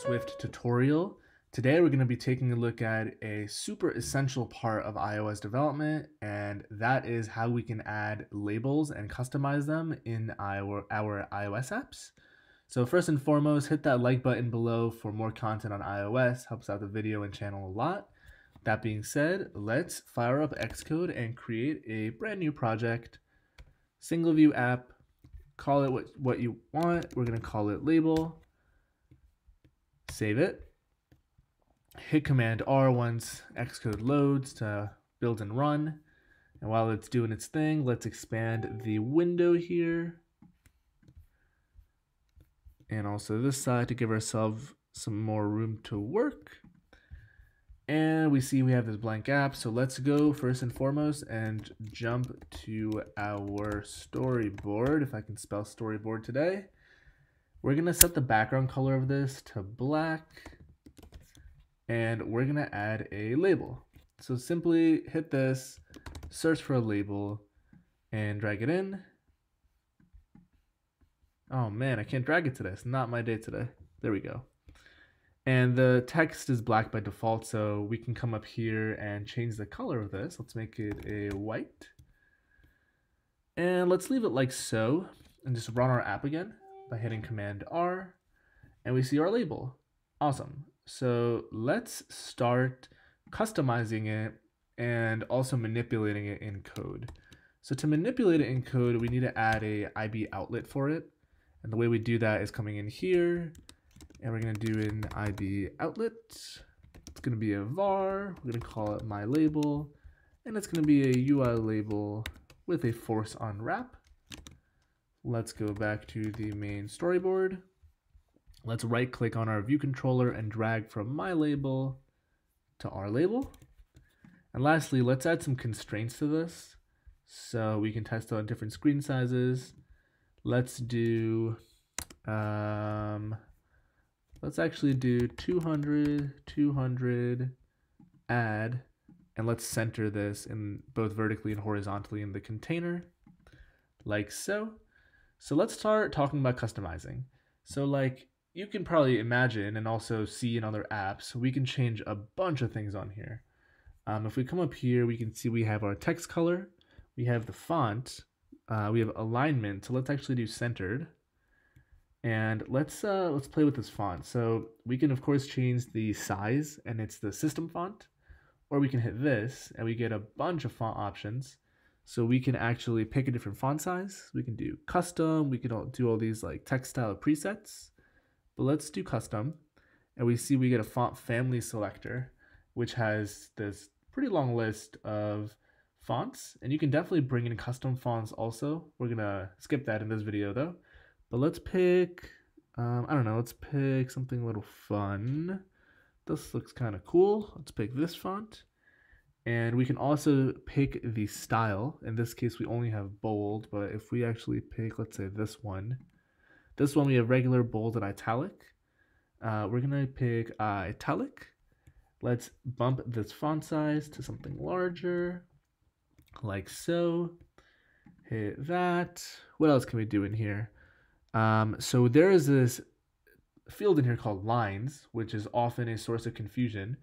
Swift tutorial. Today we're going to be taking a look at a super essential part of iOS development and that is how we can add labels and customize them in our, our iOS apps. So first and foremost, hit that like button below for more content on iOS, helps out the video and channel a lot. That being said, let's fire up Xcode and create a brand new project, single view app, call it what, what you want. We're going to call it label save it, hit Command R once Xcode loads to build and run. And while it's doing its thing, let's expand the window here. And also this side to give ourselves some more room to work. And we see we have this blank app. So let's go first and foremost and jump to our storyboard, if I can spell storyboard today. We're going to set the background color of this to black and we're going to add a label. So simply hit this, search for a label and drag it in. Oh man, I can't drag it today. It's not my day today. There we go. And the text is black by default, so we can come up here and change the color of this. Let's make it a white. And let's leave it like so and just run our app again by hitting Command R, and we see our label. Awesome. So let's start customizing it and also manipulating it in code. So to manipulate it in code, we need to add a IB outlet for it. And the way we do that is coming in here, and we're gonna do an IB outlet. It's gonna be a var, we're gonna call it my label, and it's gonna be a UI label with a force unwrap. Let's go back to the main storyboard. Let's right click on our view controller and drag from my label to our label. And lastly, let's add some constraints to this so we can test on different screen sizes. Let's do, um, let's actually do 200, 200, add, and let's center this in both vertically and horizontally in the container, like so. So let's start talking about customizing. So like you can probably imagine and also see in other apps, we can change a bunch of things on here. Um, if we come up here, we can see we have our text color, we have the font, uh, we have alignment. So let's actually do centered. And let's uh, let's play with this font. So we can of course change the size and it's the system font, or we can hit this and we get a bunch of font options. So we can actually pick a different font size. We can do custom. We can all do all these like text style presets. But let's do custom. And we see we get a font family selector, which has this pretty long list of fonts. And you can definitely bring in custom fonts also. We're going to skip that in this video though. But let's pick, um, I don't know, let's pick something a little fun. This looks kind of cool. Let's pick this font. And we can also pick the style. In this case, we only have bold, but if we actually pick, let's say this one, this one we have regular, bold, and italic. Uh, we're gonna pick uh, italic. Let's bump this font size to something larger, like so. Hit that. What else can we do in here? Um, so there is this field in here called lines, which is often a source of confusion.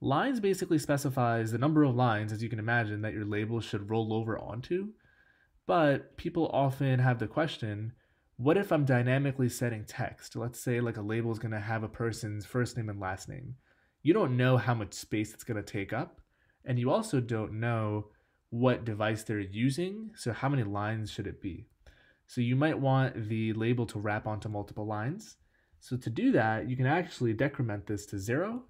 Lines basically specifies the number of lines, as you can imagine, that your label should roll over onto. But people often have the question, what if I'm dynamically setting text? Let's say like a label is going to have a person's first name and last name. You don't know how much space it's going to take up. And you also don't know what device they're using. So how many lines should it be? So you might want the label to wrap onto multiple lines. So to do that, you can actually decrement this to zero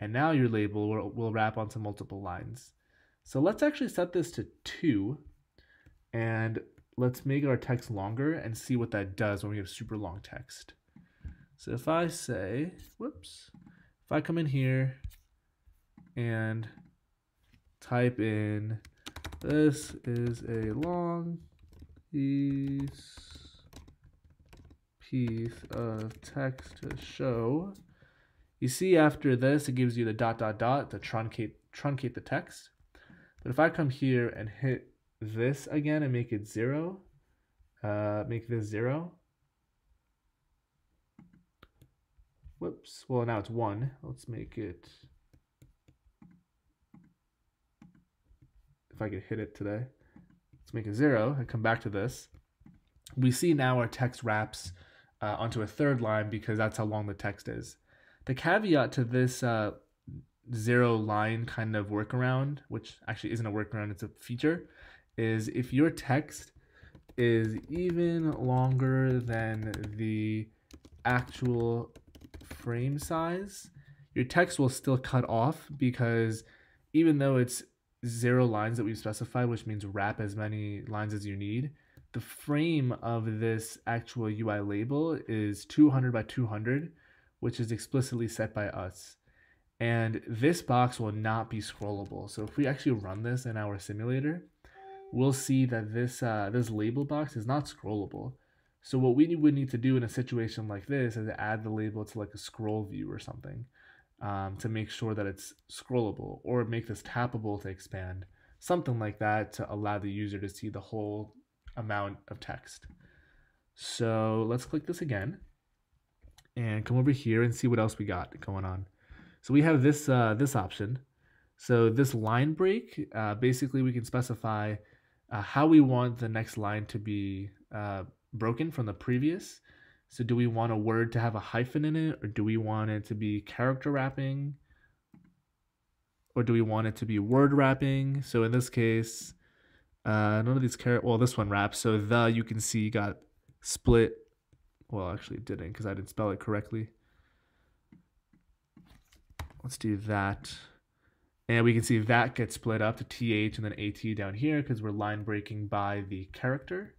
and now your label will, will wrap onto multiple lines. So let's actually set this to 2. And let's make our text longer and see what that does when we have super long text. So if I say, whoops, if I come in here and type in, this is a long piece, piece of text to show you see after this, it gives you the dot dot dot to truncate, truncate the text. But if I come here and hit this again and make it zero, uh, make this zero, whoops, well now it's one. Let's make it, if I could hit it today, let's make it zero and come back to this. We see now our text wraps uh, onto a third line because that's how long the text is. The caveat to this uh, zero line kind of workaround, which actually isn't a workaround, it's a feature, is if your text is even longer than the actual frame size, your text will still cut off because even though it's zero lines that we've specified, which means wrap as many lines as you need, the frame of this actual UI label is 200 by 200, which is explicitly set by us. And this box will not be scrollable. So if we actually run this in our simulator, we'll see that this uh, this label box is not scrollable. So what we would need to do in a situation like this is add the label to like a scroll view or something um, to make sure that it's scrollable or make this tappable to expand, something like that to allow the user to see the whole amount of text. So let's click this again and come over here and see what else we got going on. So we have this uh, this option. So this line break, uh, basically we can specify uh, how we want the next line to be uh, broken from the previous. So do we want a word to have a hyphen in it or do we want it to be character wrapping? Or do we want it to be word wrapping? So in this case, uh, none of these character, well, this one wraps. So the, you can see got split. Well, actually it didn't because I didn't spell it correctly. Let's do that. And we can see that gets split up to TH and then AT down here because we're line breaking by the character.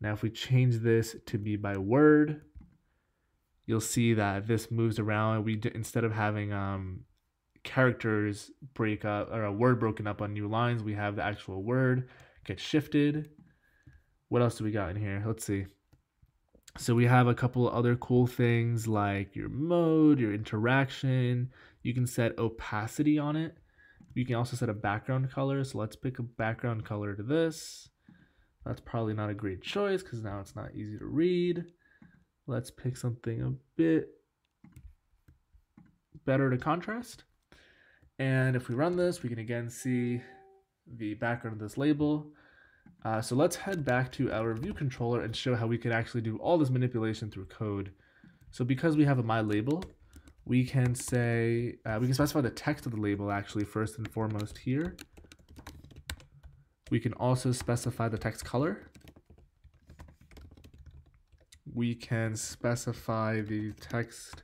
Now if we change this to be by word, you'll see that this moves around. We Instead of having um, characters break up or a word broken up on new lines, we have the actual word get shifted. What else do we got in here? Let's see. So we have a couple other cool things like your mode, your interaction. You can set opacity on it. You can also set a background color. So let's pick a background color to this. That's probably not a great choice because now it's not easy to read. Let's pick something a bit better to contrast. And if we run this, we can again see the background of this label. Uh, so let's head back to our view controller and show how we can actually do all this manipulation through code. So because we have a my label, we can say, uh, we can specify the text of the label actually first and foremost here. We can also specify the text color. We can specify the text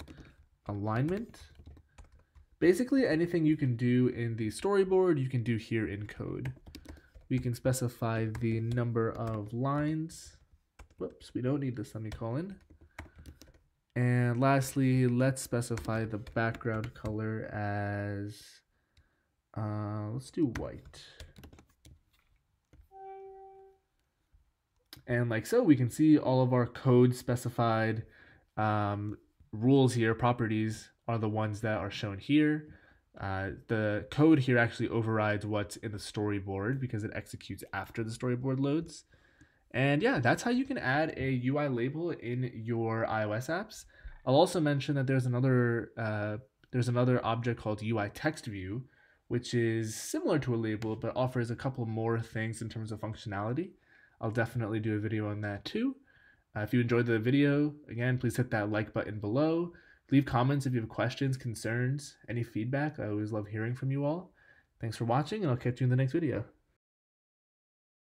alignment. Basically anything you can do in the storyboard, you can do here in code. We can specify the number of lines. Whoops, we don't need the semicolon. And lastly, let's specify the background color as, uh, let's do white. And like so, we can see all of our code specified um, rules here, properties are the ones that are shown here. Uh, the code here actually overrides what's in the storyboard because it executes after the storyboard loads. And yeah, that's how you can add a UI label in your iOS apps. I'll also mention that there's another uh, there's another object called UI text view, which is similar to a label but offers a couple more things in terms of functionality. I'll definitely do a video on that too. Uh, if you enjoyed the video, again, please hit that like button below. Leave comments if you have questions, concerns, any feedback. I always love hearing from you all. Thanks for watching, and I'll catch you in the next video.